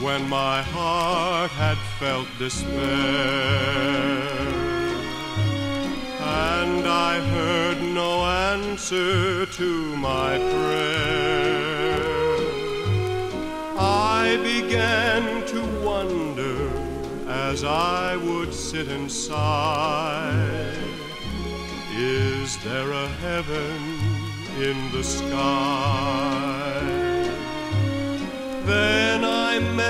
when my heart had felt despair. And I heard no answer to my prayer. I began to wonder as I would sit and sigh. Is there a heaven in the sky? Then I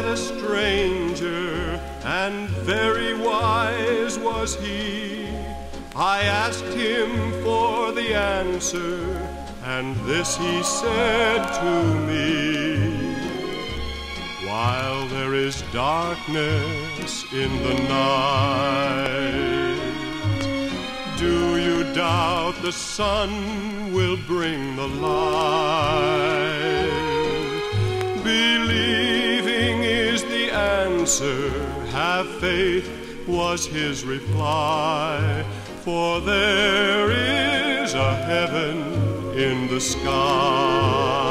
met a stranger, and very wise was he. I asked him for the answer, and this he said to me. While there is darkness in the night, do you doubt the sun will bring the light? Answer, have faith was his reply. For there is a heaven in the sky.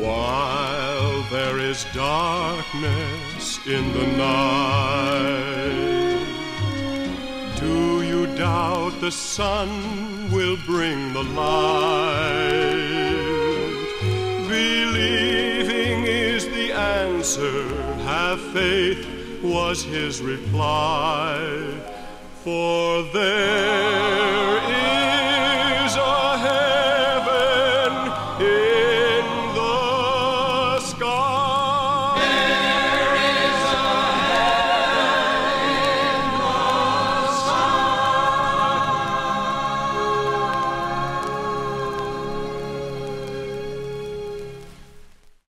While there is darkness in the night, do you doubt the sun will bring the light? Believing is the answer, have faith was his reply. For there